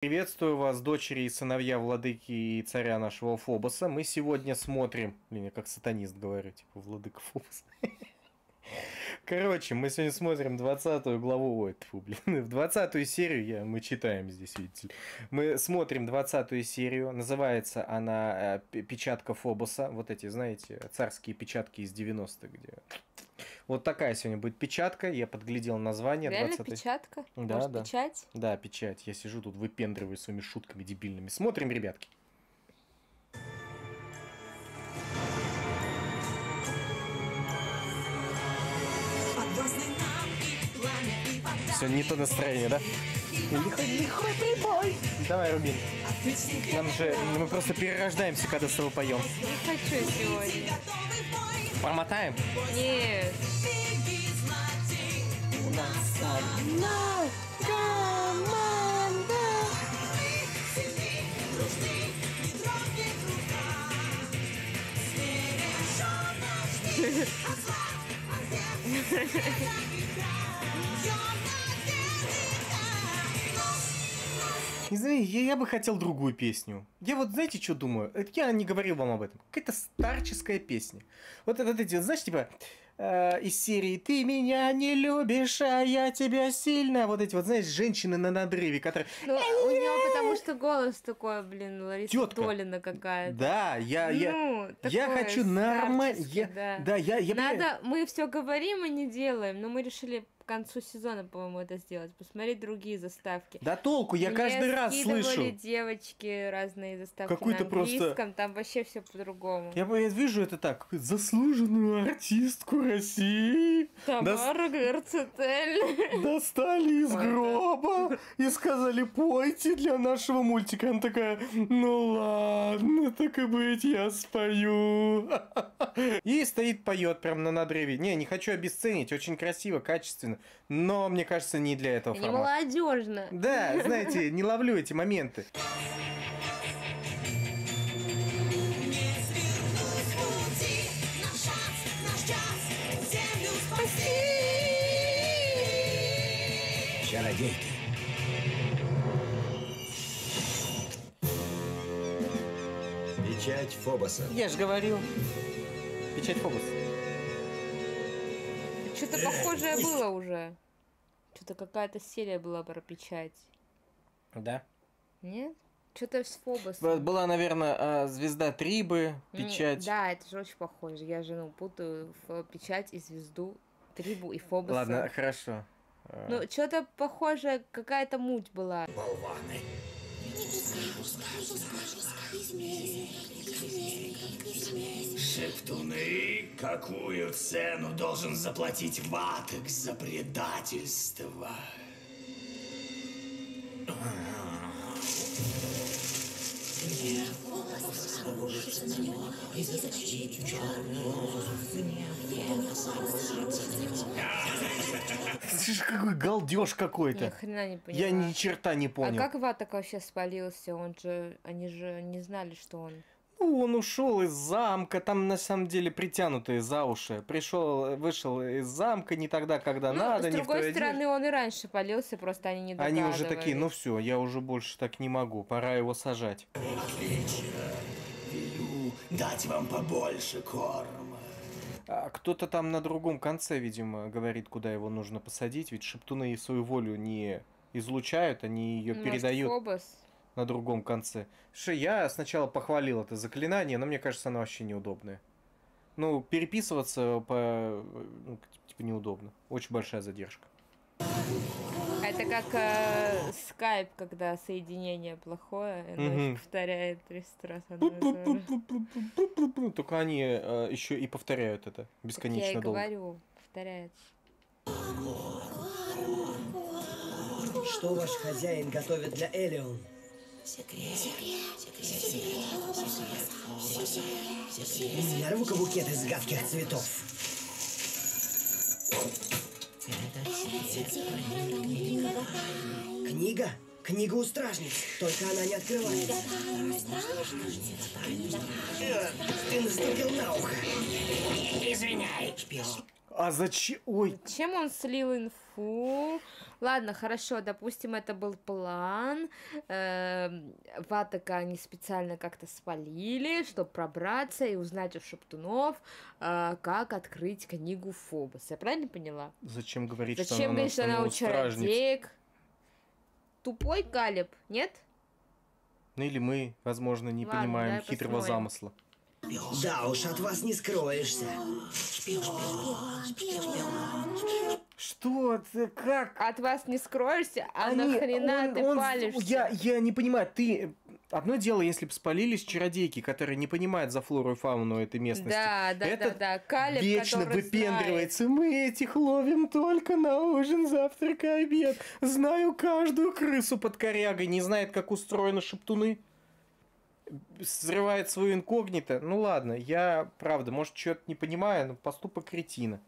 Приветствую вас, дочери и сыновья владыки и царя нашего Фобоса. Мы сегодня смотрим... Блин, я как сатанист говорю, типа, владыка Фобоса. Короче, мы сегодня смотрим 20 главу, ой, тьфу, блин, в 20 серию я, мы читаем здесь, видите. Мы смотрим 20 серию, называется она э, «Печатка Фобоса», вот эти, знаете, царские печатки из 90-х, где... Вот такая сегодня будет печатка, я подглядел название. Реально 20 печатка? Да, Может, да. печать? Да, печать. Я сижу тут, выпендриваю своими шутками дебильными. Смотрим, ребятки. Все, не то настроение, да? Лихой, лихой прибой. Давай, Рубин. Нам же, мы просто перерождаемся, когда с тобой поем. Не хочу сегодня. Промотаем? Нет. У нас одна команда. Извини, я, я бы хотел другую песню. Я вот, знаете, что думаю? Это Я не говорил вам об этом. Какая-то старческая песня. Вот это, эти, знаешь, типа, э, из серии «Ты меня не любишь, а я тебя сильно». Вот эти вот, знаешь, женщины на надрыве, которые... Ну, у него потому что голос такой, блин, Лариса Тётка. Долина какая-то. Да, я, я, Ну, я хочу нормально... да. да, я, я Надо, мы все говорим и не делаем, но мы решили концу сезона, по-моему, это сделать. Посмотреть другие заставки. Да толку, я Мне каждый раз слышу. девочки разные заставки Какой-то на просто- английском, там вообще все по-другому. Я, я вижу это так. Заслуженную артистку России Тамара Герцетель. достали из гроба и сказали, пойте для нашего мультика. Она такая, ну ладно, так и быть, я спою. И стоит, поет прям на надрыве. Не, не хочу обесценить, очень красиво, качественно, но мне кажется, не для этого Не формата. молодежно. Да, знаете, не ловлю эти моменты. Чародейки. Печать Фобоса. Я же говорил. Печать Фобос. Что-то похожее было уже. Что-то какая-то серия была про печать. Да. Нет? Что-то с Фобос. Б- Была, наверное, звезда Трибы, печать. Да, это же очень похоже. Я же, ну, путаю в печать и звезду, Трибу и Фобоса. Ладно, хорошо. Ну, что-то похожее, какая-то муть была. Болваны. Шептуны, какую цену должен заплатить Ватекс за предательство? Слушай, какой галдеж какой-то. хрена не поняла. Я ни черта не А понял. как Ватак вообще спалился? Он же, они же не знали, что он... Он ушел из замка, там на самом деле притянутые за уши. Пришел, вышел из замка не тогда, когда Ну, надо, с другой стороны, одежде. он и раньше полился, просто они не Они уже такие, ну все, я уже больше так не могу, пора его сажать. Отлично. Велю дать вам побольше корма. А кто-то там на другом конце, видимо, говорит, куда его нужно посадить, ведь шептуны свою волю не излучают, они ее Может, передают Фобос? На другом конце. Слушай, я сначала похвалил это заклинание, но мне кажется, оно вообще неудобное. Ну, переписываться по... ну, типа неудобно. Очень большая задержка. Это как э, скайп, когда соединение плохое, Мгм. ночь повторяет 300 раз. одно. Только они э, еще и повторяют это Так я бесконечно долго. говорю, повторяется. Что ваш хозяин готовит для Элион? Нерву букет из гадких цветов. Книга? Книга у стражниц, только она не открывается. Ты наступил на ухо. Извиняй. А зачем? Ой, Чем он слил инфу? Фу. Ладно, хорошо, допустим, это был план. Эм, Ватака они специально как-то спалили, чтобы пробраться и узнать у Шептунов, э, как открыть книгу Фобос. Я правильно поняла? Зачем говорить, что Зачем она, говорить, что она у чародеек? Тупой Калиб, нет? Ну или мы, возможно, не Ладно, понимаем хитрого посмотрим. замысла. Да уж, от вас не скроешься. Что ты, как? От вас не скроешься, а Они- нахрена он- ты он- палишься? Я, я не понимаю, ты... Одно дело, если бы спалились чародейки, которые не понимают за флору и фауну этой местности. Да, да, да, Этот да. Калиб, Вечно который выпендривается. Мы этих ловим только на ужин, завтрак и обед. Знаю каждую крысу под корягой. Не знает, как устроены шептуны. Срывает свою инкогнито. Ну ладно, я, правда, может, что-то не понимаю, но поступок кретина.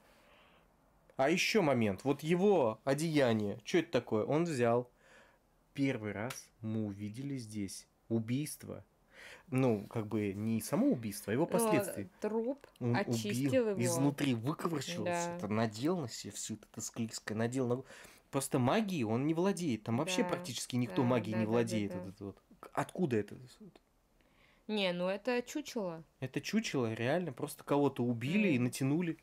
А еще момент. Вот его одеяние. Что это такое? Он взял. Первый раз мы увидели здесь убийство. Ну, как бы не само убийство, а его знает. последствия. Труп Он очистил убил, его. изнутри выковырчивал Да. это, надел на себя все это склизкое, надел на... Просто магией он не владеет. Там вообще Да, практически никто да, магией да, не да, владеет. да, да. Вот вот. Откуда это? Не, ну это чучело. Это чучело реально просто кого-то убили и М. натянули.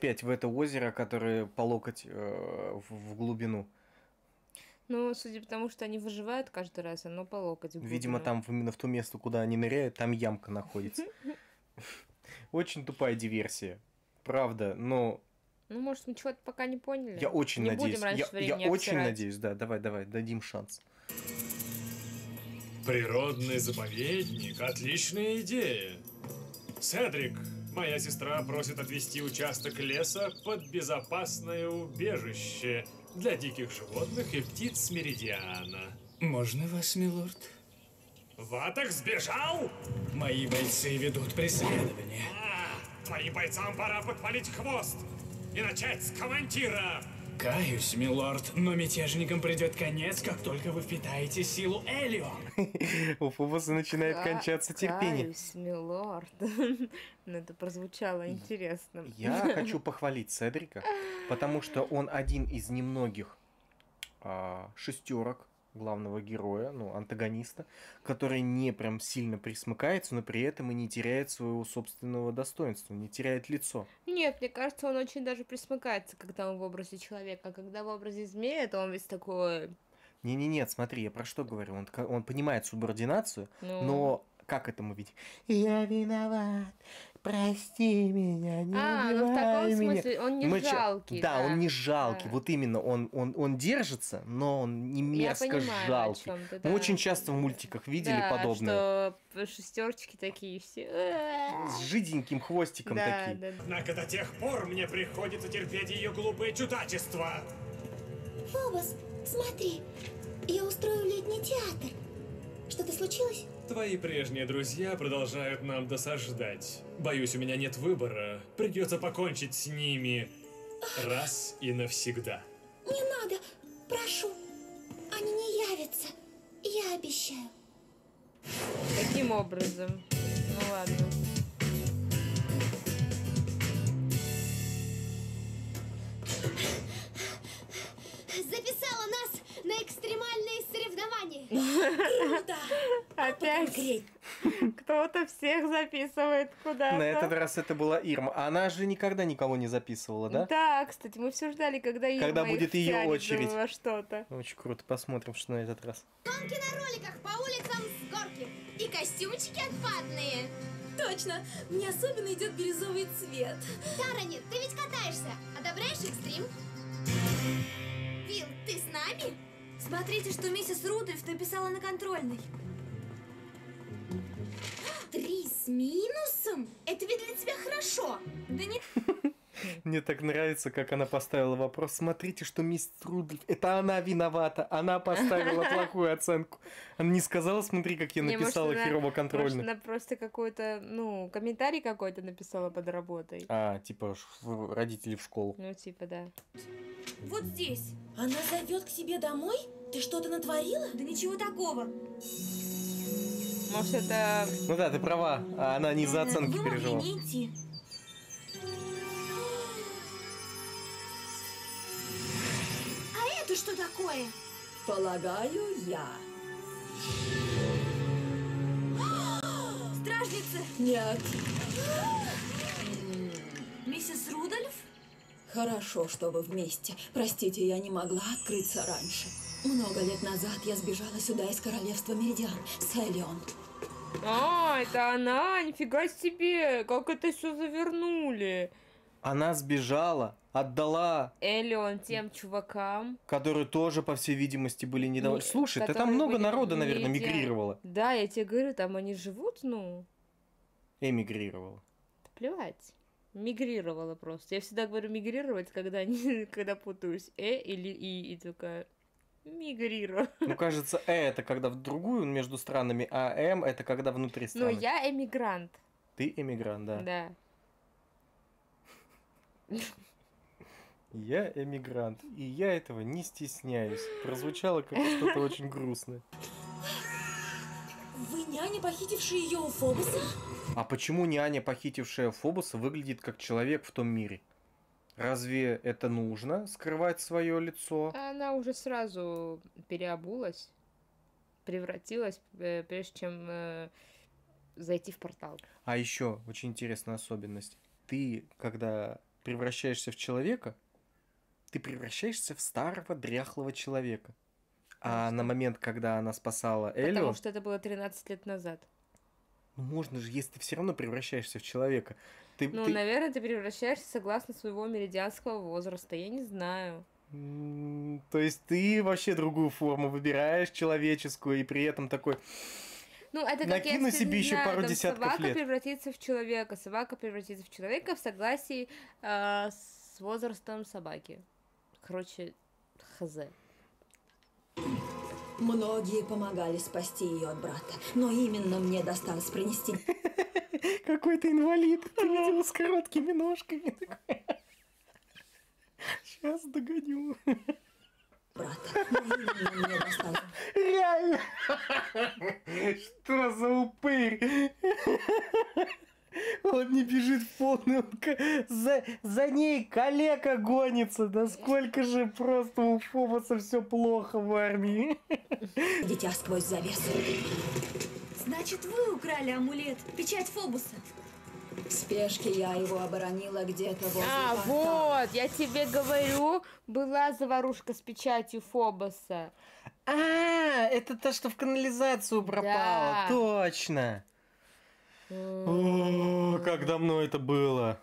Опять в это озеро, которое по локоть э, в, в глубину. Ну, судя по тому, что они выживают каждый раз, оно по локоть. в Видимо, глубину. там в- именно в то место, куда они ныряют, там ямка находится. Очень тупая диверсия. Правда, но Ну, может, мы чего-то пока не поняли. я очень не надеюсь. Будем раньше Я, я очень надеюсь, да. Давай, давай, дадим шанс. Природный заповедник – отличная идея. Седрик, моя сестра просит отвести участок леса под безопасное убежище для диких животных и птиц Меридиана. Можно вас, милорд? Ваток сбежал? Мои бойцы ведут преследование. А, моим бойцам пора подпалить хвост и начать с командира. Каюсь, милорд, но мятежникам придет конец, как только вы впитаете силу Элион. У Фобоса начинает Ка- кончаться терпение. Каюсь, милорд. Ну, это прозвучало интересно. Я хочу похвалить Седрика, потому что он один из немногих а, шестерок главного героя, ну, антагониста, который не прям сильно присмыкается, но при этом и не теряет своего собственного достоинства, не теряет лицо. Нет, мне кажется, он очень даже присмыкается, когда он в образе человека. А когда в образе змея, то он весь такой... Не-не-нет, смотри, я про что говорю. Он, он понимает субординацию, Ну... но как это мы видим? Я виноват, прости меня, не А, ну в таком меня. смысле он не Мы жалкий. Да, он не жалкий. да. Вот именно, он, он, он держится, но он не Я мерзко понимаю, о жалкий. Мы да. очень часто в мультиках видели Да, подобное. что шестерочки такие все. «Э, С жиденьким хвостиком Да, такие. да, да. Однако до тех пор мне приходится терпеть ее глупые чудачества. Фобос, смотри, я устрою летний театр. Что-то случилось? Твои прежние друзья продолжают нам досаждать. Боюсь, у меня нет выбора. Придется покончить с ними раз и навсегда. Не надо, прошу. Они не явятся. Я обещаю. Каким образом? Ну ладно. На экстремальные соревнования. Круто! Опять кто-то всех записывает куда-то. На этот раз это была Ирма. А Она же никогда никого не записывала, да? Да, кстати, мы все ждали, когда Ирма Когда будет втянет очередь. во что-то. Очень круто. Посмотрим, что на этот раз. Гонки на роликах по улицам с горки. И костюмчики отпадные. Точно! Мне особенно идет бирюзовый цвет. Тарани, ты ведь катаешься. Одобряешь экстрим? Вил, ты с нами? Смотрите, что миссис Рудольф написала на контрольной. А, три с минусом? Это ведь для тебя хорошо. Да не... Мне так нравится, как она поставила вопрос. Смотрите, что мистер Рудольф... Это она виновата. Она поставила плохую оценку. Она не сказала, смотри, как я написала херово Может, контрольно. она просто какой-то, ну, комментарий какой-то написала под работой. А, типа, родители в школу. Ну, типа, да. Вот здесь. Она зовет к себе домой? Ты что-то натворила? Да ничего такого. Может, это... Ну да, ты права. А Она не из-за Э, оценки Вы могли переживала. не идти. Что такое? Полагаю, я. Стражница, Нет. миссис Рудольф? Хорошо, что вы вместе. Простите, я не могла открыться раньше. Много лет назад я сбежала сюда из королевства Меридиан с Элион. А, это она, нифига себе, как это все завернули. Она сбежала, отдала, Элион тем чувакам. которые тоже, по всей видимости, были недовольны. Не- Слушай, да там много народа, наверное, те. мигрировало. Да, я тебе говорю, там они живут, ну, Эмигрировало. плевать. Мигрировала просто. Я всегда говорю мигрировать, когда, не, когда путаюсь э или и, и такая мигрирую. Ну, кажется, Э это когда в другую между странами, а М это когда внутри Ну, страны. я эмигрант, Ты эмигрант, да. да. Я эмигрант, и я этого не стесняюсь. Прозвучало как что-то очень грустное. Вы няня, похитившая ее у Фобуса? А почему няня, похитившая Фобуса, выглядит как человек в том мире? Разве это нужно, скрывать свое лицо? Она уже сразу переобулась, превратилась, э, прежде чем э, зайти в портал. А еще очень интересная особенность. Ты, когда превращаешься в человека, ты превращаешься в старого дряхлого человека. А на момент, когда она спасала Потому Элио, что это было 13 лет назад. ну можно же, если ты все равно превращаешься в человека. Ты, Ну, ты- наверное, ты превращаешься согласно своего меридианского возраста. Я не знаю. То есть ты вообще другую форму выбираешь, человеческую, и при этом такой... Ну, это как Накину если, себе еще пару там десятков собака лет. превратится в человека, собака превратится в человека в согласии э, с возрастом собаки. Короче, хз. Многие помогали спасти ее от брата, но именно мне досталось принести Какой ты инвалид, ты видела с короткими ножками. Сейчас догоню. брата. Но именно мне досталось. Реально. Что за упырь? Он не бежит в полную... За, за ней калека гонится. Да сколько же просто у Фобоса все плохо в армии. Дитя сквозь завесу. Значит, вы украли амулет, печать Фобуса. В спешке я его оборонила где-то возле А, портала. вот, я тебе говорю, была заварушка с печатью Фобоса. А, это то, что в канализацию пропало. Да. Точно. О, как давно это было.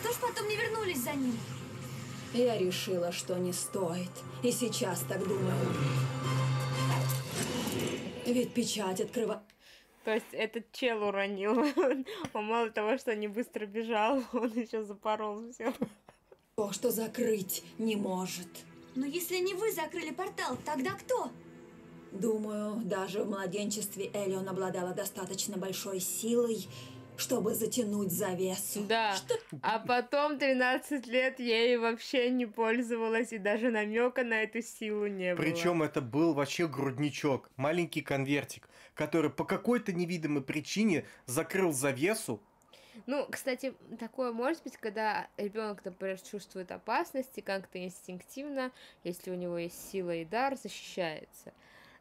Что ж потом не вернулись за ним? Я решила, что не стоит. И сейчас так думаю. Ведь печать открыва... То есть этот чел уронил. Он мало того, что не быстро бежал, он еще запорол все. То, что закрыть не может. Но если не вы закрыли портал, тогда кто? Думаю, даже в младенчестве Элион обладала достаточно большой силой, чтобы затянуть завесу. Да. А потом 13 лет ей вообще не пользовалась, и даже намека на эту силу не было. Причем это был вообще грудничок, маленький конвертик, который по какой-то невидимой причине закрыл завесу. Ну, кстати, такое может быть, когда ребенок, например, чувствует опасность и как-то инстинктивно, если у него есть сила и дар, защищается.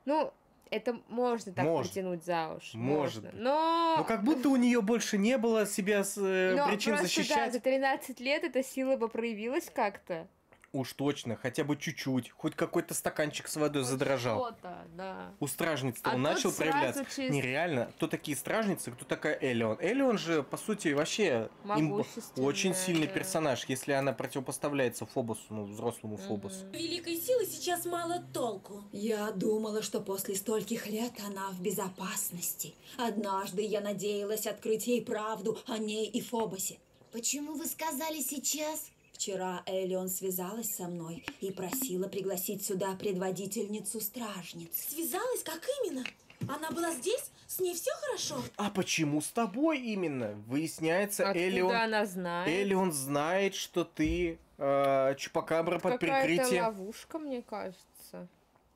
Ну, это можно так Может. притянуть за уши. Может можно. Но... Ну, как будто у нее больше не было себя с, э, но причин просто, защищать. да, за 13 лет эта сила бы проявилась как-то. Уж точно, хотя бы чуть-чуть. Хоть какой-то стаканчик с водой задрожал. Что-то, да. У стражниц А он начал проявляться. через- Нереально. Кто такие стражницы, кто такая Элеон? Элеон же, по сути, вообще им- очень сильный да. персонаж, если она противопоставляется Фобосу, ну, взрослому Фобосу. Великой силы сейчас мало толку. Я думала, что после стольких лет она в безопасности. Однажды я надеялась открыть ей правду о ней и Фобосе. Почему вы сказали сейчас? Вчера Элион связалась со мной и просила пригласить сюда предводительницу стражниц. Связалась, как именно? Она была здесь? С ней все хорошо? А почему с тобой именно? Выясняется, Откуда Элеон, она знает? Элеон знает, что ты э, Чупакабра под Какая-то прикрытием. ловушка, мне кажется.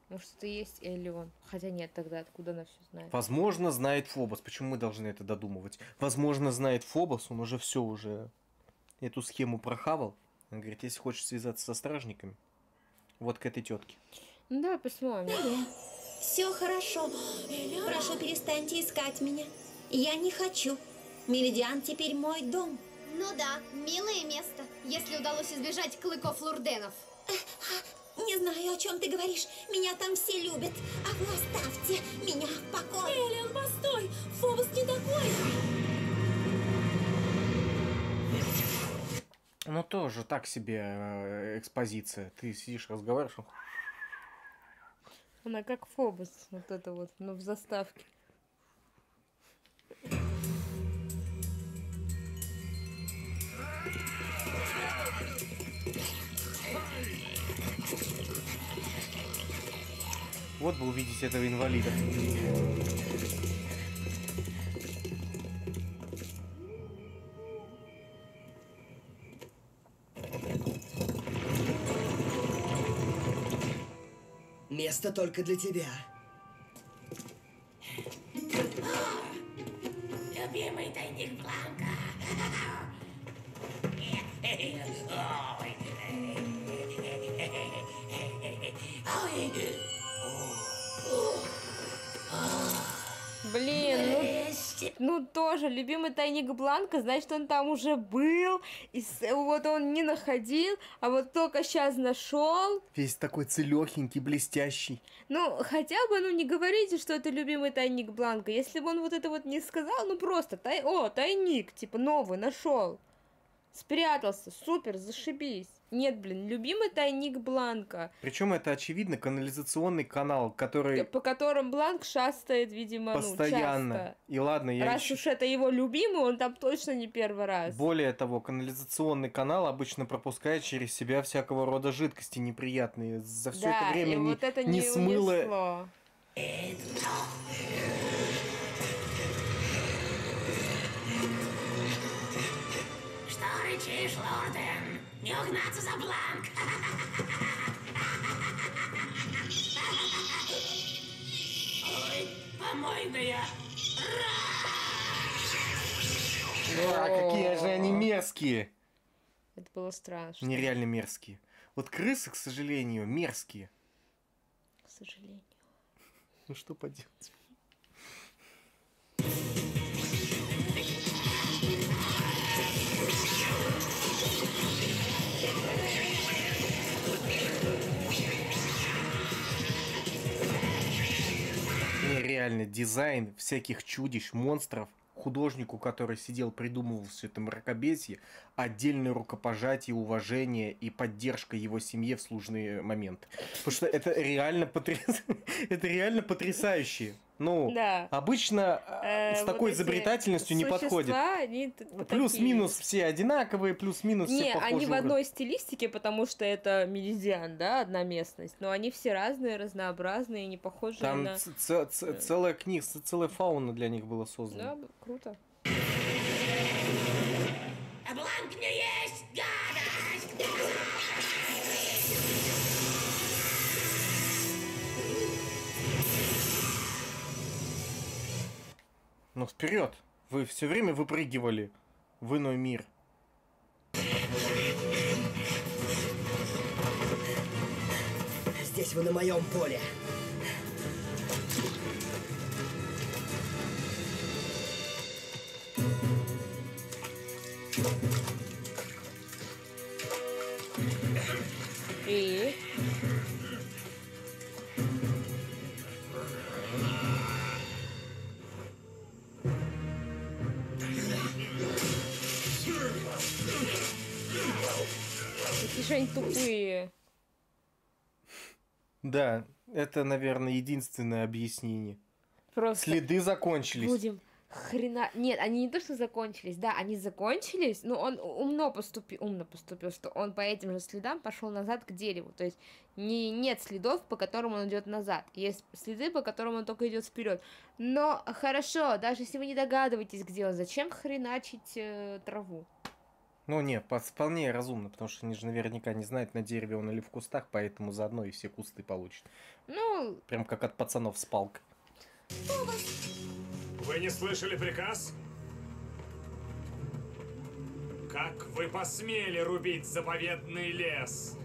Может, это и есть Элеон. Хотя нет, тогда откуда она все знает? Возможно, знает Фобос. Почему мы должны это додумывать? Возможно, знает Фобос, он уже все уже эту схему прохавал. Он говорит, если хочешь связаться со стражниками, вот к этой тетке. Ну да, посмотрим. Все хорошо. Прошу, перестаньте искать меня. Я не хочу. Меридиан теперь мой дом. Ну да, милое место, если удалось избежать клыков лурденов. Не знаю, о чем ты говоришь. Меня там все любят. А вы оставьте меня в покое. Элиан, постой! Фобос не такой! Ну, тоже так себе э, экспозиция. Ты сидишь, разговариваешь, он Она как Фобос, вот это вот, но в заставке. Вот бы увидеть этого инвалида. Место только для тебя. Любимый тайник Бланка. Блин, ну, ну тоже, любимый тайник Бланка, значит, он там уже был, и вот он не находил, а вот только сейчас нашел. Весь такой целехенький, блестящий. Ну, хотя бы, ну, не говорите, что это любимый тайник Бланка. Если бы он вот это вот не сказал, ну, просто, тай... о, тайник, типа, новый, нашел. Спрятался, супер, зашибись. Нет, блин, любимый тайник Бланка, Причем это, очевидно, канализационный канал, который по которым Бланк шастает, видимо, постоянно. ну, часто. И ладно, я Раз ещё- уж это его любимый, он там точно не первый раз. Более того, канализационный канал обычно пропускает через себя всякого рода жидкости неприятные. За все да, это время и не, вот это не не смыло. унесло. Что рычишь, Лорден? Не угнаться за Бланк. Ой, помойная. А, какие же они мерзкие! Это было страшно, Нереально мерзкие. Вот крысы, к сожалению, мерзкие. к сожалению. Ну что поделать? Нереально дизайн всяких чудищ, монстров, художнику, который сидел, придумывал все это мракобесие, отдельное рукопожатие, уважение и поддержка его семье в сложные моменты. Потому что это реально, потряс... это реально потрясающе. Ну, Да. обычно э, Э, с вот такой эти изобретательностью не подходит. они вот Плюс-минус такие. все одинаковые, плюс-минус все Не, похожи. они в одной стилистике, потому что это меридиан, да, одна местность. Но они все разные, разнообразные, не похожие Там на... ц- ц- ц- целая книга, целая фауна для них была создана. Да, круто. А Ну вперед! Вы все время выпрыгивали в иной мир. Здесь вы на моем поле. И? Какие же они тупые. Да, это, наверное, единственное объяснение. Просто Следы закончились. будем хрена... Нет, они не то, что закончились, да, они закончились, но он умно поступил, умно поступил, что он по этим же следам пошел назад к дереву. То есть не, нет следов, по которым он идет назад. Есть следы, по которым он только идет вперед. Но хорошо, даже если вы не догадываетесь, где он, зачем хреначить э, траву? Ну, не, по- вполне разумно, потому что они же наверняка не знают, на дереве он или в кустах, поэтому заодно и все кусты получат. Ну, Прям как от пацанов с палкой. Вы не слышали приказ? Как вы посмели рубить заповедный лес?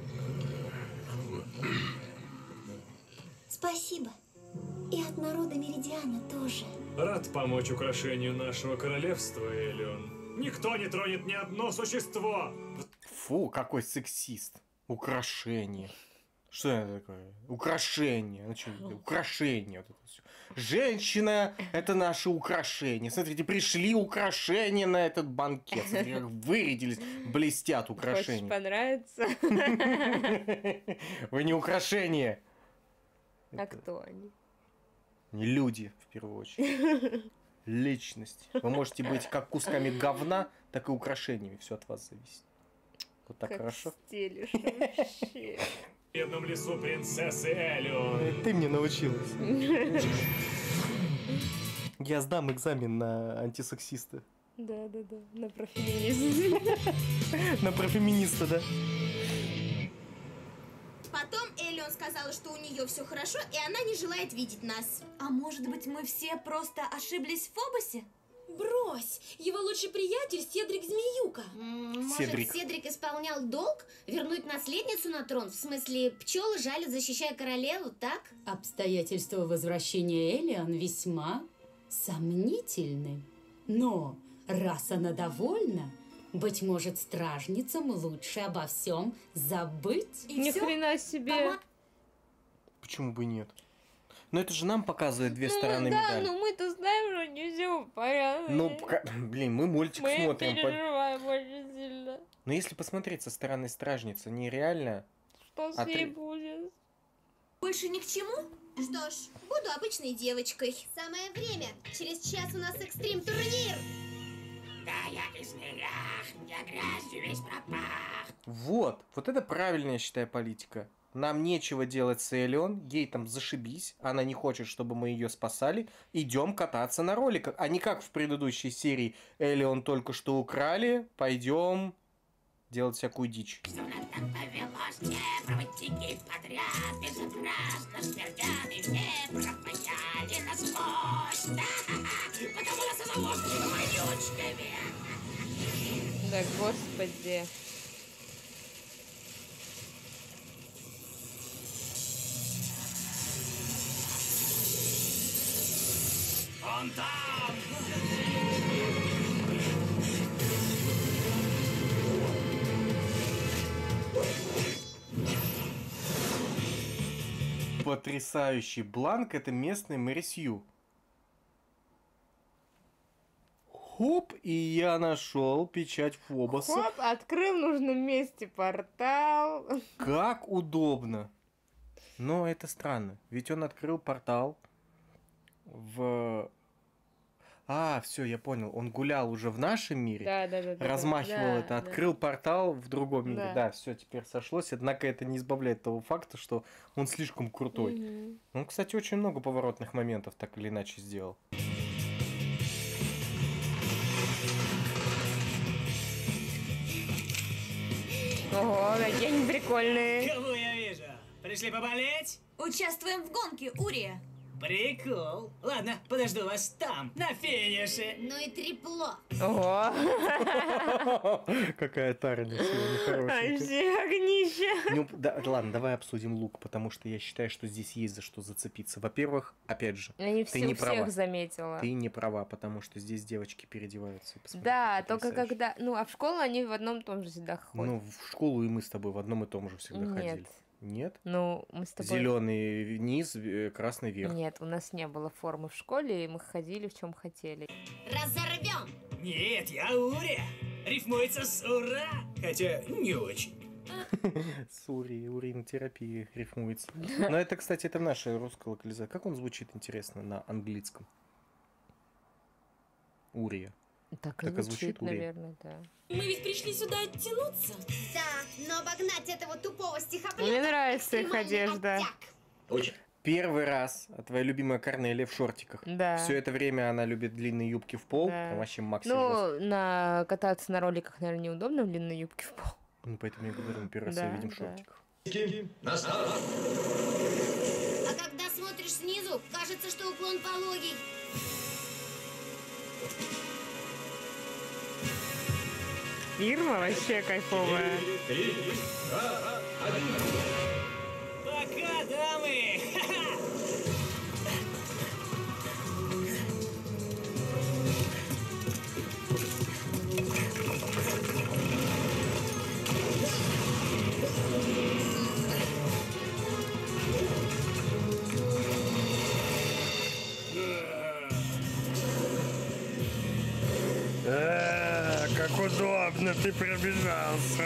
Спасибо. И от народа Меридиана тоже. Рад помочь украшению нашего королевства, Элион. Никто не тронет ни одно существо. Фу, какой сексист. Украшение. Что это такое? Украшение. Ну что, украшение. Вот это всё. Женщина – это наше украшение. Смотрите, пришли украшения на этот банкет. Смотрите, как вырядились, блестят хочешь украшения. понравится? Вы не украшение. А кто они? Не люди, в первую очередь. Личность. Вы можете быть как кусками говна, так и украшениями. Все от вас зависит. Вот так Как хорошо. стелишь вообще. В бедном лесу принцессы Элион. Ты мне научилась. Я сдам экзамен на антисексиста. Да, да, да, на профеминизм. На профеминиста, да? Сказала, что у нее все хорошо, и она не желает видеть нас. А может быть, мы все просто ошиблись в Фобосе? Брось! Его лучший приятель Седрик Змеюка. Может, Седрик. Седрик. исполнял долг? Вернуть наследницу на трон? В смысле, пчелы жалят, защищая королеву, так? Обстоятельства возвращения Элиан весьма сомнительны. Но раз она довольна, быть может, стражницам лучше обо всем забыть. Ни хрена себе. Почему бы нет? Но это же нам показывает две Ну стороны да, медали. ну мы-то знаем, что не все в порядке. Ну, пока- блин, мы мультик мы смотрим. по- переживаем очень сильно. Но если посмотреть со стороны стражницы, нереально. Что с А ней будет? Больше ни к чему? Что ж, буду обычной девочкой. Самое время. Через час у нас экстрим-турнир. Да, я из нерях, я грязью весь пропах. Вот, вот это правильная, я считаю, политика. Нам нечего делать с Элион, ей там зашибись, она не хочет, чтобы мы ее спасали, идем кататься на роликах. А не как в предыдущей серии Элион только что украли, пойдем делать всякую дичь. Что нам так повелось, не проводники подряд, безобразно смердят, и все пропаяли насквозь. Да, потому нас и вонючками. Да господи. Он там! Потрясающий бланк это местный Мэри Сью. Хоп, и я нашел печать Фобоса. Хоп, открыл в нужном месте портал. Как удобно. Но это странно. Ведь он открыл портал в... А, все, я понял. Он гулял уже в нашем мире. Да, да, да, да, размахивал да, это, да. открыл портал в другом мире. Да. Да, все, теперь сошлось. Однако это не избавляет того факта, что он слишком крутой. Мгм. Он, кстати, очень много поворотных моментов так или иначе сделал. Ого, какие они прикольные. Кого я вижу? Пришли поболеть? Участвуем в гонке, Урия. Прикол. Ладно, подожду вас там, на финише. Ну и трепло. Ого. Какая Тарина сегодня хорошая. Вообще огнище. Ну, да, ладно, давай обсудим лук, потому что я считаю, что здесь есть за что зацепиться. Во-первых, опять же, Я не ты всех, не права. всех заметила. Ты не права, потому что здесь девочки переодеваются. Посмотри, Да, только когда... Ну, а в школу они в одном том же всегда ходят. Ну, в школу и мы с тобой в одном и том же всегда Нет. ходили. Нет? Ну, мы с тобой... Зеленый низ, э, красный верх. Нет, у нас не было формы в школе, и мы ходили в чем хотели. Разорвем. Нет, я Урия. Рифмуется с ура. Хотя не очень. С ури, уринотерапии рифмуется. Но это, кстати, это наша русская локализация. Как он звучит, интересно, на английском? Урия. Так и и звучит звучит, наверное, да. Мы ведь пришли сюда оттянуться. Да, но обогнать этого тупого стихоплюса... Мне нравится их одежда. оттяг. Первый раз твоя любимая Корнелия в шортиках. Да. Все это время она любит длинные юбки в пол. Да. Там вообще максимум. Ну, на кататься на роликах, наверное, неудобно в длинной юбке в пол. Ну, поэтому я говорю, мы первый раз Да, её видим в да. шортиках. А когда смотришь снизу, кажется, что уклон пологий. Фирма вообще кайфовая. Пробежался.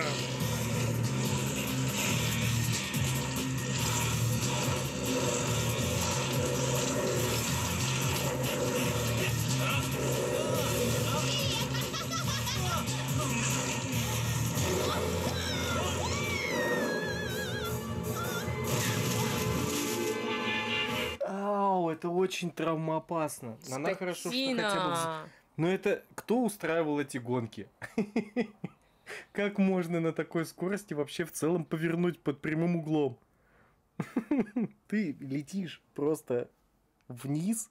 Ау, это очень травмоопасно. Она хорошо, что хотя бы... Скотина. Но это кто устраивал эти гонки? Как можно на такой скорости вообще в целом повернуть под прямым углом? Ты летишь просто вниз.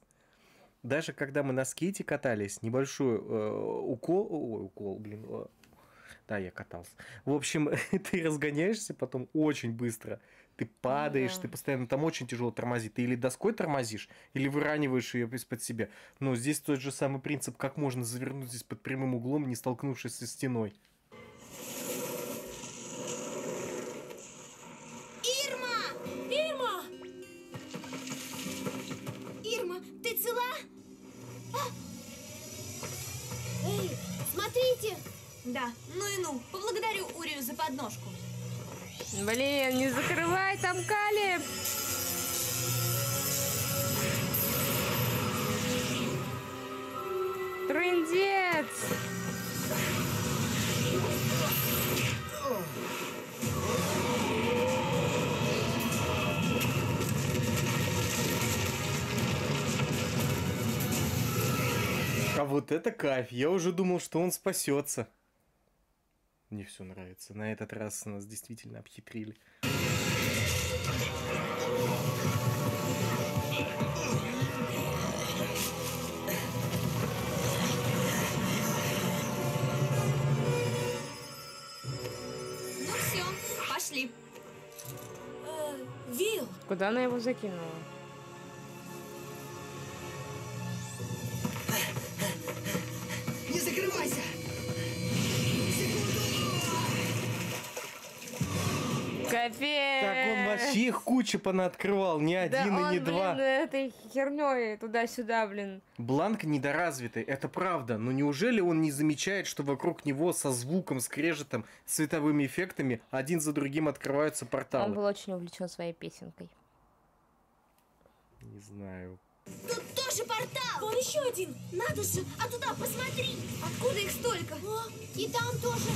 Даже когда мы на скейте катались, небольшой э, укол, ой, укол, блин, э, да, я катался. В общем, ты разгоняешься потом очень быстро. Ты падаешь, да. ты постоянно там очень тяжело тормозит. Ты или доской тормозишь, или выраниваешь ее из-под себя. Но здесь тот же самый принцип, как можно завернуть здесь под прямым углом, не столкнувшись со стеной. Да, ну и ну. Поблагодарю Урию за подножку. Блин, не закрывай там Калиб! Трындец! А вот это кайф. Я уже думал, что он спасется. Мне все нравится. На этот раз нас действительно обхитрили. Ну все, пошли. Э, Вил, Куда она его закинула? Капец! Так он вообще их куча понаоткрывал, не Да один он, и не блин, два. этой херней туда-сюда, блин. Бланк недоразвитый, это правда, но неужели он не замечает, что вокруг него со звуком, скрежетом, световыми эффектами один за другим открываются Он порталы? был очень увлечен своей песенкой. Не знаю. Тут тоже портал! вон еще один. Надо же, а туда посмотри! Откуда их столько? О, и там тоже.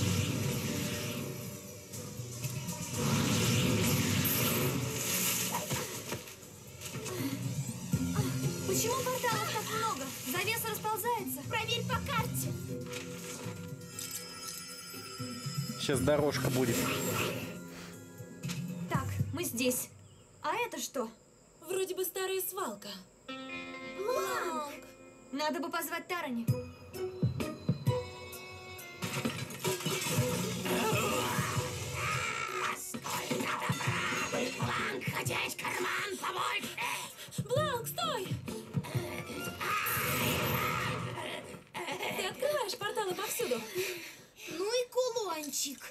Почему порталов так много? Завеса расползается. Проверь по карте. Сейчас дорожка будет. Так, мы здесь. А это что? Вроде бы старая свалка. Надо бы позвать Тарани. Хотеть карман побольше! Бланк, стой! Ты открываешь порталы повсюду. Ну и кулончик.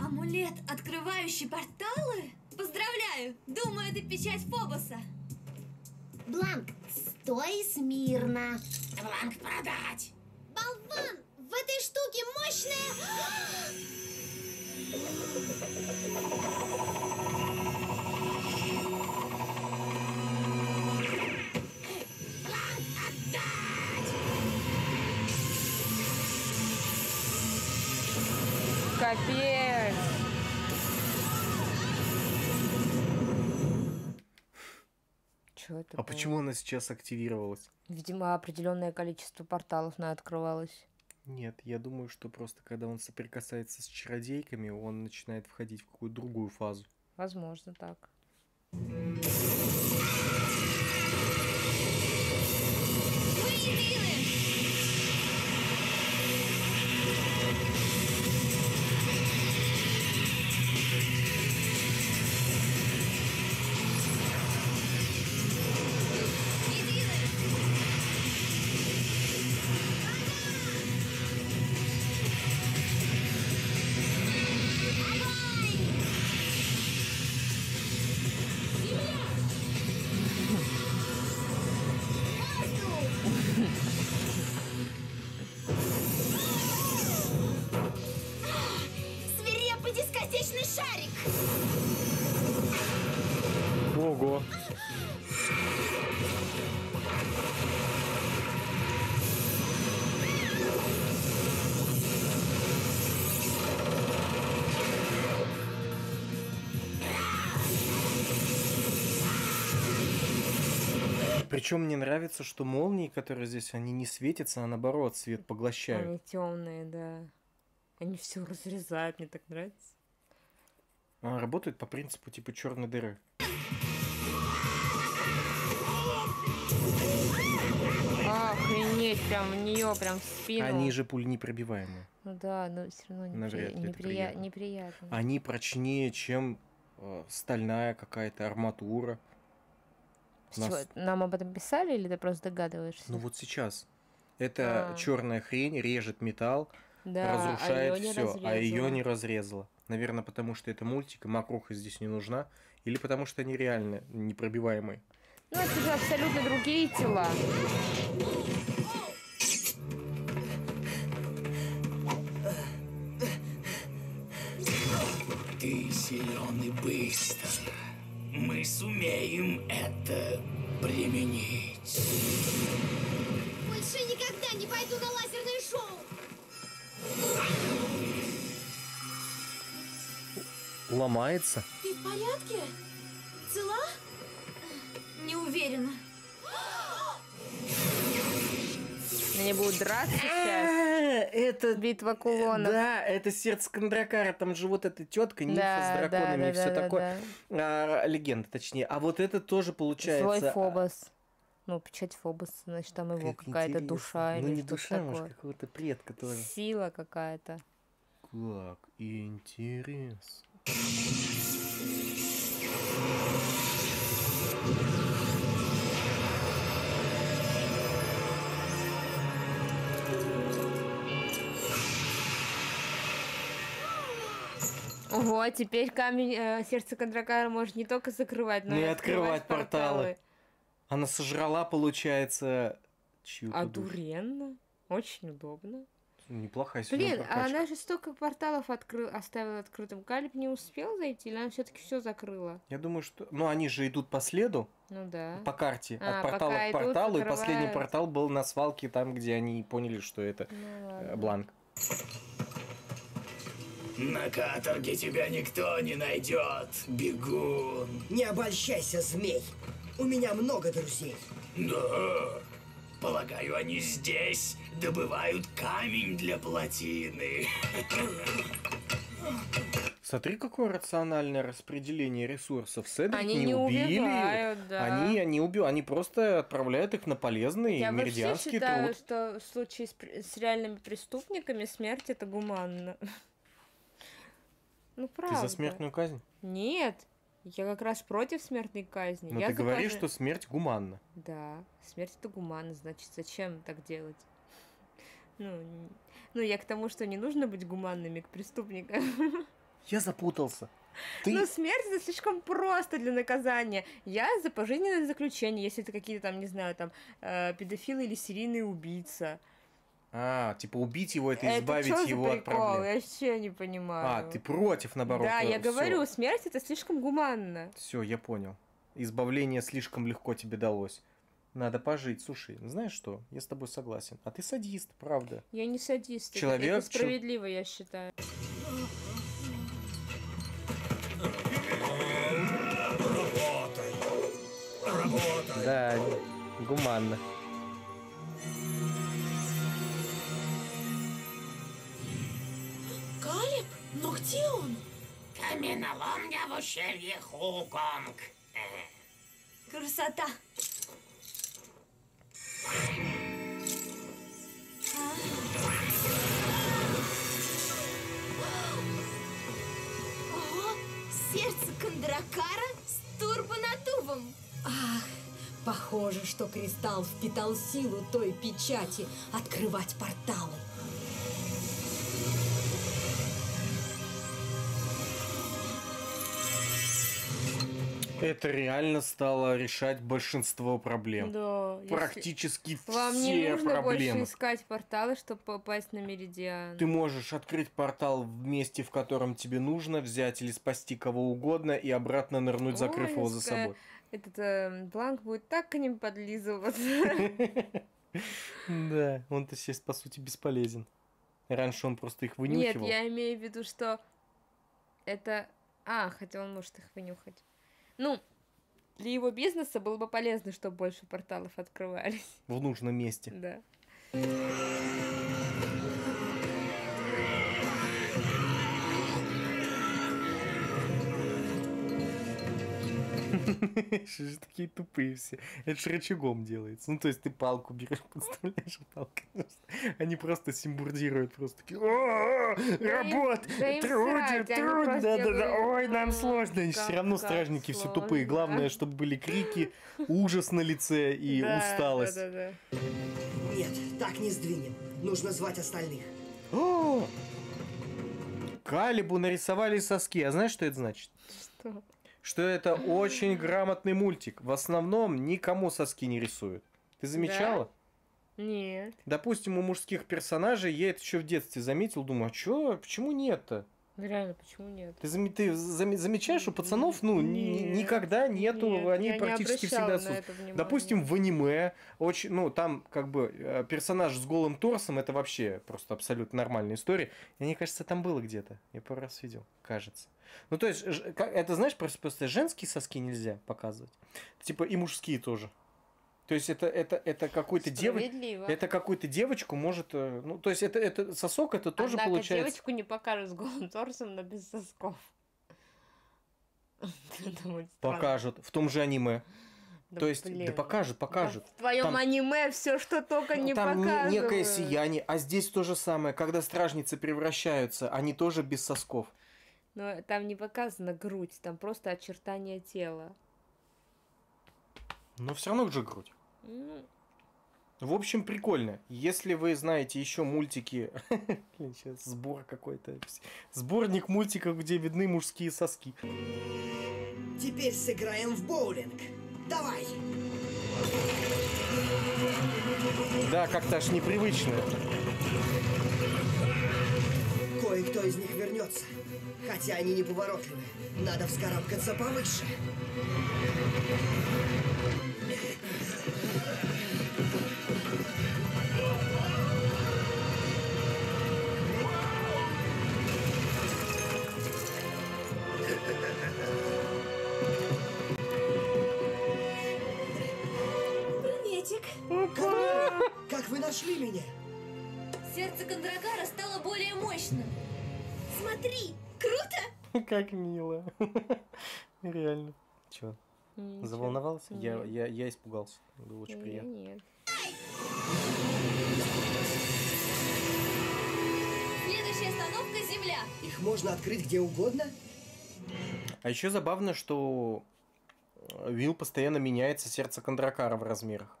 Амулет, открывающий порталы? Поздравляю! Думаю, это печать Фобоса. Бланк, стой смирно. Бланк продать! Болван, в этой штуке мощная... Капец. Чё это А было? почему она сейчас активировалась? Видимо, определенное количество порталов на открывалось. Нет, я думаю, что просто когда он соприкасается с чародейками, он начинает входить в какую-то другую фазу. Возможно, так. Причем мне нравится, что молнии, которые здесь, они не светятся, а наоборот, свет поглощают. Они темные, да. Они все разрезают, мне так нравится. А, работает по принципу типа черной дыры. Охренеть, прям в нее, прям в спину. Они же пуль непробиваемые. Ну да, но все равно непри... ли это неприя- приятно. неприятно. Они прочнее, чем э, стальная какая-то арматура. Нас- нам об этом писали или ты просто догадываешься? Ну вот сейчас. Это А. черная хрень режет металл, Да, а разрушает все, а ее не разрезала. Наверное, потому что это мультик, и макруха здесь не нужна, или потому что они реально непробиваемые. Ну, это же абсолютно другие тела. Ты силен и быстр. Мы сумеем это применить. Больше никогда не пойду на лазерное шоу. Ломается. Ты в порядке? Цела? Не уверена. Они будут драться сейчас. Это битва кулонов. Да, это сердце Кондракара, там же вот эта тетка, нимфа Да, с да, драконами да, и все да, да, такое. А, легенда, точнее. А вот это тоже получается. Злой а, Фобос. Ну, печать Фобос, значит, там его Как какая-то интересно. душа Ну или не что-то душа, может, такое. какого-то предка тоже. Сила какая-то. Как интересно. Ого, а теперь камень э, сердца Кондракара может не только закрывать, но Ну и открывать порталы. Она сожрала, получается, чью-то душу. Одуренно. Очень удобно. Неплохая сегодня Блин, а прокачка. она же столько порталов откры... оставила открытым. Калиб не успел зайти, или она все-таки все закрыла? Я думаю, что... Ну, они же идут по следу, Ну да. по карте, А, от портала к идут, порталу, и последний портал был на свалке, там, где они поняли, что это Ну э, ладно. бланк. На каторге тебя никто не найдет, бегун. Не обольщайся, змей. У меня много друзей. Да, полагаю, они здесь добывают камень для плотины. Смотри, какое рациональное распределение ресурсов. Седрик Они не, не убили. убивают, да. Они, они убивают, они просто отправляют их на полезный Я вообще меридианский считаю, труд. что в случае с, с реальными преступниками смерть это гуманно. Ну, Ты правда. за смертную казнь? Нет, я как раз против смертной казни. Но я ты за говоришь, что смерть гуманна. Да, смерть это гуманно, значит, зачем так делать? Ну, ну, я к тому, что не нужно быть гуманными к преступникам. Я запутался. Ты... Ну, смерть это слишком просто для наказания. Я за пожизненное заключение, если это какие-то там, не знаю, там, э, педофилы или серийный убийца. А, типа убить его, это Это избавить его от проблем. Я вообще не понимаю. А, ты против, наоборот. Да, я говорю, смерть это слишком гуманно. Все, я понял. Избавление слишком легко тебе далось. Надо пожить. Слушай, ну знаешь что? Я с тобой согласен. А ты садист, правда. Я не садист. Человек, Это справедливо, я считаю. Работай. Работай. Да, гуманно. Но где он? Каменоломня в ущелье Хуконг. Красота. Ого, сердце Кандракара с турбонатувом. Ах, похоже, что кристалл впитал силу той печати открывать порталы. Это реально стало решать большинство проблем. Да, если- Практически Вам все не нужно проблемы. больше искать порталы, чтобы попасть на Меридиан. Ты можешь открыть портал в месте, в котором тебе нужно, взять или спасти кого угодно и обратно нырнуть, закрыв Ой, его за собой. Этот э, бланк будет так к ним подлизываться. Да, он-то сейчас, по сути, бесполезен. Раньше он просто их Нет, вынюхивал. я имею в виду, что это... А, хотя он может их вынюхать. Ну, для его бизнеса было бы полезно, чтобы больше порталов открывались. В нужном месте. Да. Что же такие тупые все? Это ж рычагом делается. Ну, то есть ты палку берешь, подставляешь а палку. Они просто симбурдируют, просто такие, «О, работ, они труд, просто да, да, да, ой, нам «М, сложно. как- Все равно стражники все тупые. сложно». Главное, чтобы были крики, ужас на лице и усталость. Да, да, да. Нет, так не сдвинем. Нужно звать остальных. О! Калибу нарисовали соски. А знаешь, что это значит? Что? Что это очень грамотный мультик. В основном никому соски не рисуют. Ты замечала? Нет. Допустим, у мужских персонажей я это еще в детстве заметил, думаю, а чё, почему нет-то? Ну, Реально, почему нет? Ты, заме- ты заме- замечаешь, у пацанов, ну, Нет. никогда нету, Нет, они практически всегда отсутствуют. Допустим, в аниме, очень, ну, там, как бы, э, персонаж с голым торсом, это вообще просто абсолютно нормальная история. И мне кажется, там было где-то. Я пару раз видел, кажется. Ну, то есть, это, знаешь, просто, просто женские соски нельзя показывать. Типа и мужские тоже. То есть это, это, это какой-то девочку, это какую-то девочку может, э, ну, то есть это, это сосок, это тоже Однако получается. девочку не покажут с голым торсом, но без сосков. Покажут в том же аниме. Да То есть, блин. да покажут, покажут. В твоем Там- аниме все, что только не Там не- показывают. некое сияние, а здесь то же самое. Когда стражницы превращаются, они тоже без сосков. Но там не показана грудь, там просто очертания тела. Но все равно же грудь. Ну, В общем, прикольно. Если вы знаете еще мультики... Блин, сейчас сбор какой-то. Сборник мультиков, где видны мужские соски. Теперь сыграем в боулинг. Давай! Да, как-то аж непривычно. Кое-кто из них вернется. Хотя они неповоротливы. Надо вскарабкаться повыше. Меня? Сердце Кондрагара стало более мощным. Смотри, Круто! Как мило. Реально. Чё, Ничего. заволновался? Я, Нет. я, я испугался. Было очень Я приятно. нет. Следующая остановка – Земля. Их можно открыть где угодно? А еще забавно, что Вилл постоянно меняется сердце Кондракара в размерах.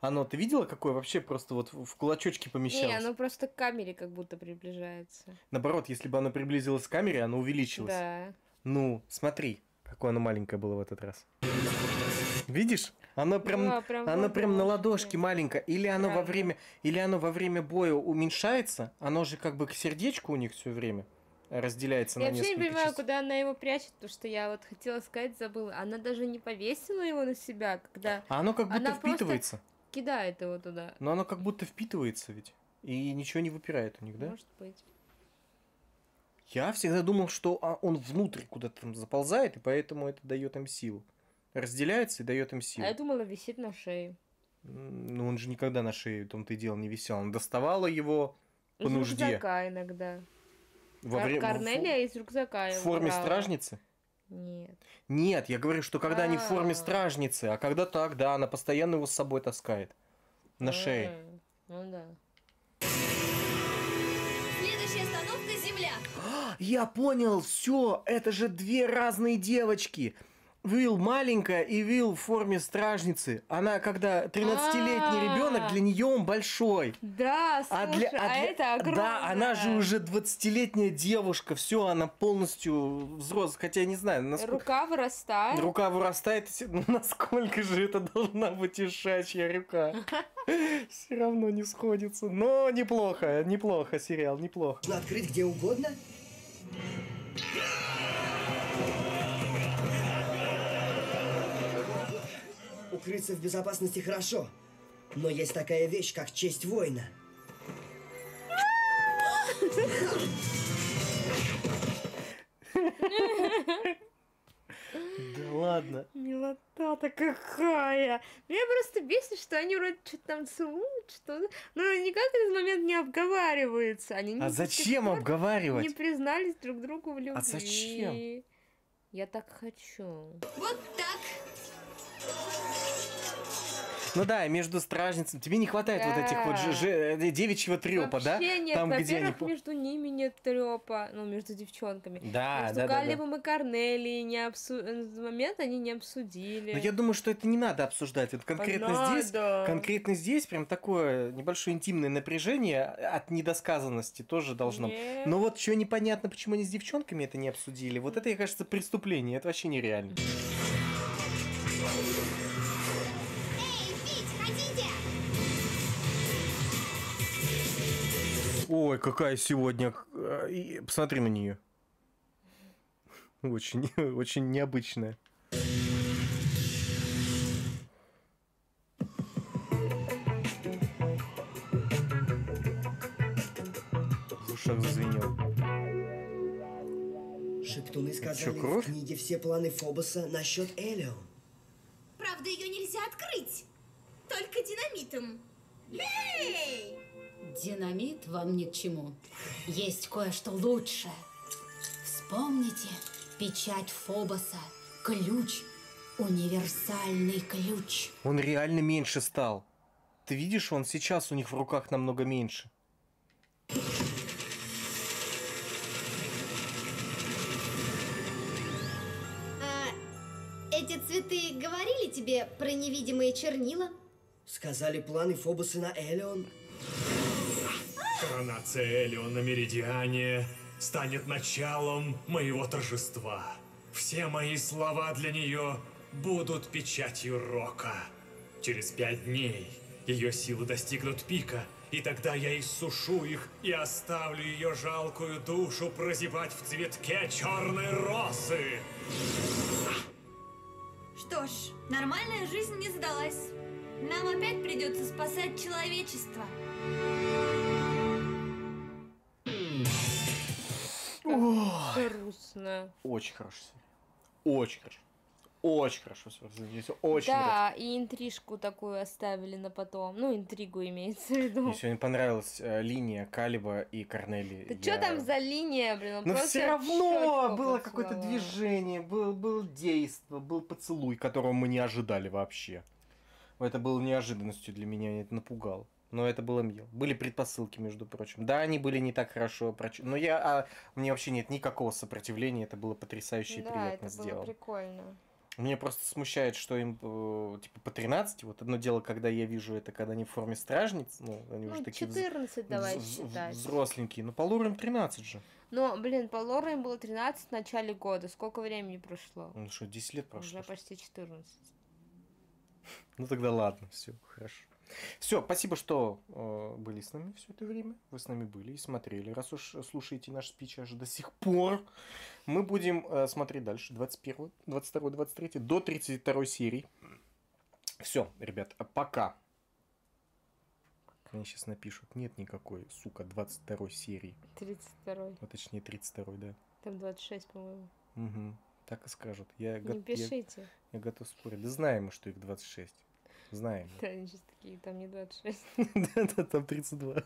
Оно, ты видела, какое вообще просто вот в кулачочке помещалось? Не, оно просто к камере как будто приближается. Наоборот, если бы оно приблизилось к камере, оно увеличилось. Да. Ну, смотри, какое оно маленькое было в этот раз. Видишь? Оно прям, Да, прям оно прям на ладошке маленькое. Или оно во Правда. время, или оно во время боя уменьшается. Оно же как бы к сердечку у них все время разделяется Я на вообще не несколько понимаю, частей. куда она его прячет, потому что я вот хотела сказать, забыла. Она даже не повесила его на себя, когда А оно как будто она просто впитывается. Кидает его туда. Но оно как будто впитывается ведь. И ничего не выпирает у них, да? Может быть. Я всегда думал, что а, он внутрь куда-то там заползает, и поэтому это дает им силу. Разделяется и дает им силу. А я думала, висит на шее. Ну, он же никогда на шее, в том-то и дело, не висел. Он доставала его по Из нужде. рюкзака иногда. Во Кор- время- в Корнелия из рюкзака В форме брала. стражницы? Нет. Нет, я говорю, что когда не в форме А. стражницы, а когда так, да, она постоянно его с собой таскает. На шее. Ну да. Следующая остановка – Земля. Я понял, все, это же две разные девочки. Вил маленькая и Вил в форме стражницы. Она, когда 13-летний А. ребенок, для нее он большой. Да, А слушай, для, а, а для- это огромное. Да, она же уже 20-летняя девушка. Все, она полностью взрослая. Хотя я не знаю, насколько... Рука вырастает. Рука вырастает, ну, насколько же это должна быть ишачья рука. Все равно не сходится. Но неплохо, неплохо сериал, неплохо. Можно открыть где угодно? Укрыться в безопасности хорошо, но есть такая вещь, как честь воина. Да ладно. Милота-то какая! Меня просто бесит, что они вроде что-то там целуют, что но никак этот момент не обговаривается. Они не А зачем обговаривать? Не признались друг другу в любви. А зачем? Я так хочу. Вот так. Ну да, между стражницами. Тебе не хватает вот этих вот же, же- э, девичьего трепа, да? Вообще нет, Там, где они... во-первых, между ними нет трепа, ну, между девчонками. Да, между да, да, да. Калибом и Корнелией не обсу... этот момент они не обсудили. Но я думаю, что это не надо обсуждать. Вот конкретно здесь, конкретно здесь прям такое небольшое интимное напряжение от недосказанности тоже должно. Нет. Но вот что непонятно, почему они с девчонками это не обсудили. Вот это, мне кажется, преступление. Это вообще нереально. Ой, какая сегодня... э, Посмотри на нее. Очень, очень необычная. В ушах зазвенел. Шептуны сказали кровь? в книге все планы Фобоса насчет Элион. Вам ни к чему. Есть кое-что лучше. Вспомните печать Фобоса. Ключ. Универсальный ключ. Он реально меньше стал. Ты видишь, он сейчас у них в руках намного меньше. А эти цветы говорили тебе про невидимые чернила? Сказали планы Фобоса на Элион. Коронация Элион на Меридиане станет началом моего торжества. Все мои слова для нее будут печатью рока. Через пять дней ее силы достигнут пика, и тогда я иссушу их и оставлю ее жалкую душу прозябать в цветке черной росы. Что ж, нормальная жизнь не сдалась. Нам опять придется спасать человечество. Грустно. Очень хороший сериал. Очень хорошо. очень хорошо всё очень нравится. Да, и интрижку такую оставили на потом. Ну, интригу имеется в виду. Мне сегодня понравилась э, линия Калиба и Корнели. Да что там за линия, блин? Он Но все равно было какое-то движение, был, был действо, был поцелуй, которого мы не ожидали вообще. Это было неожиданностью для меня, это напугало. Но это было мило. Были предпосылки, между прочим. Да, они были не так хорошо проч... Но я, а, мне вообще нет никакого сопротивления. Это было потрясающе и Да, приятно это было сделано. прикольно. Мне просто смущает, что им э, типа по 13. Вот одно дело, когда я вижу это, когда они в форме стражниц. Ну, они уже Ну, такие вз- 14 давай вз- вз- считать. взросленькие. Но по лорам 13 же. Но, блин, по Лоре им было 13 в начале года. Сколько времени прошло? Ну что, 10 лет прошло? Уже почти 14. Ну тогда ладно, все, хорошо. Все, спасибо, что э, были с нами все это время. Вы с нами были и смотрели. Раз уж слушаете наш спич аж до сих пор, мы будем э, смотреть дальше. 21, 22, 23, до 32 серии. Все, ребят, а пока. Мне сейчас напишут, нет никакой, сука, 22 серии. 32. А точнее 32, да. Там 26, по-моему. Угу. Так и скажут. Я, Не го- я- пишите. я готов спорить. Да знаем мы, что их 26. Знаем. Да, они сейчас такие, там не 26. Да-да, там 32.